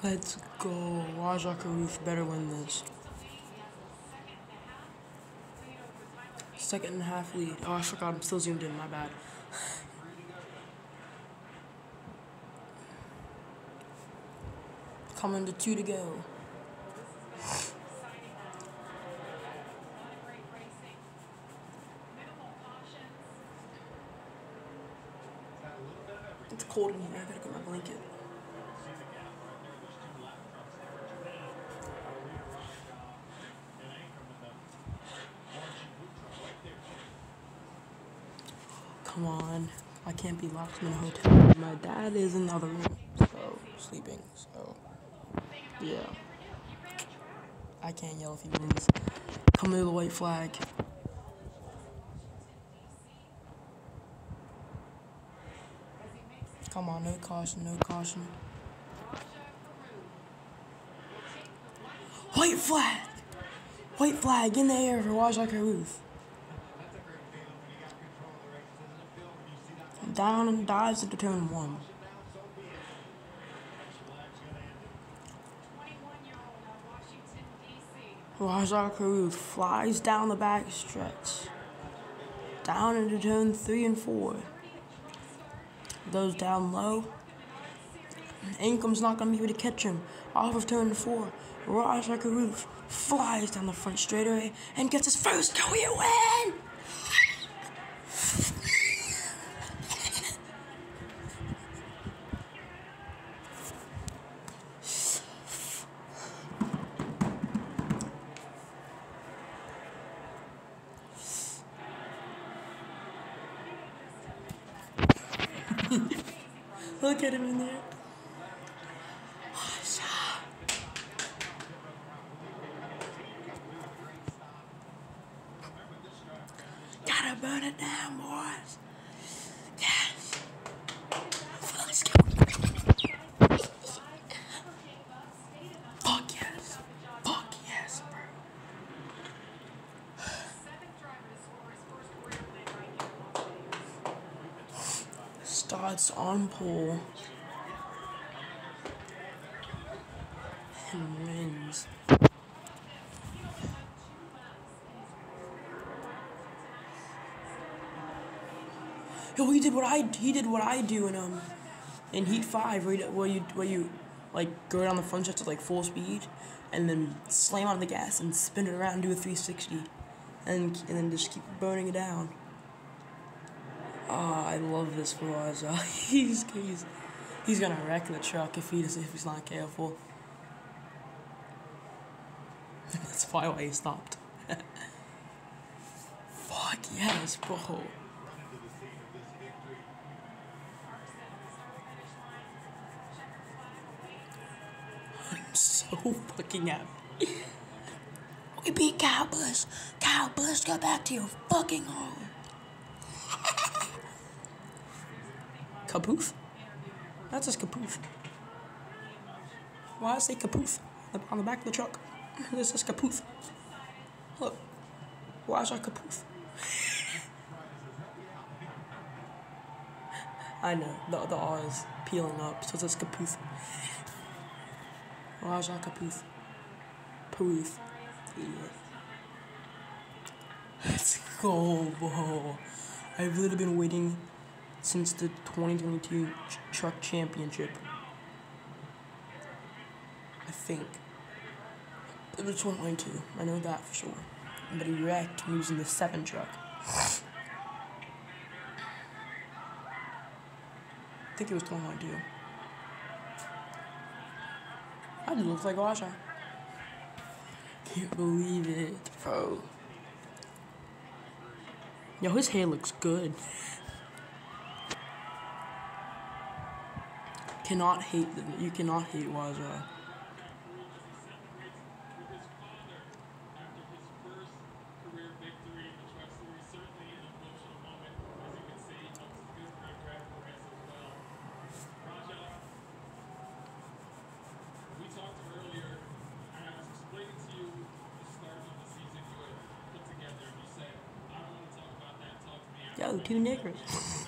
Let's go. Rajah Caruth better win this. Second and a half lead. Oh, I forgot. I'm still zoomed in. My bad. Coming to two to go. It's cold in here. I gotta get my blanket. Come on. I can't be locked in a hotel. My dad is in the other room, so sleeping. So yeah. I can't yell if he wins. Come to the white flag. Come on, no caution, no caution. White flag! White flag in the air for Caruth. Down and dives into turn one. Caruth flies down the back stretch. Down into turn three and four. Goes down low. Ankham's not going to be able to catch him. Off of turn four, Caruth flies down the front straightaway and gets his first career win! Look at him in there. Gotta burn it down, boys. Yes. Let's go. Fuck yes. Fuck yes, bro. Starts on pole. And wins. Yo, he did what I he did what I do in um in Heat Five, where you where you, where you like go down the front stretch at like full speed, and then slam on the gas and spin it around and do a 360, and and then just keep burning it down. Ah, I love this for Rajah. he's he's he's gonna wreck the truck if he if he's not careful. That's probably why he stopped. Fuck yes, bro. I'm so fucking happy. We beat Kyle Busch. Kyle Busch, go back to your fucking home. Kapoof? That's just kapoof. Why I say kapoof on the back of the truck? This is kapoof. Look. Why is that kapoof? I know, the, the R is peeling up, so it says kapoof. Rajah Kapoof. Poof. Yeah. Let's go, bro. I've literally been waiting since the 2022 ch- truck championship. I think. It was 2022. I know that for sure. But he wrecked using the 7 truck. I think it was 2022. I just look like Rajah. Can't believe it, bro. Yo, his hair looks good. Cannot hate them. You cannot hate Rajah. Yo, two niggers.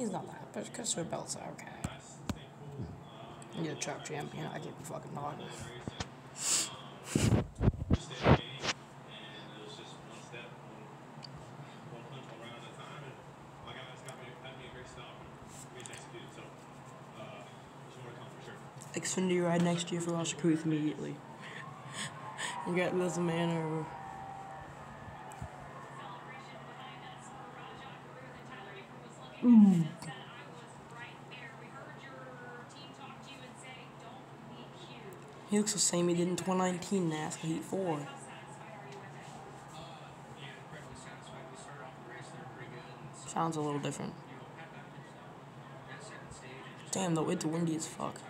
He's not that, but Christopher Bell's okay. You're a truck champion, I keep fucking talking. Xfinity ride next year for Roger Cruz immediately. you got this man or He looks the same he did in 2019 NASCAR Heat 4. Sounds a little different. Damn, though, it's windy as fuck.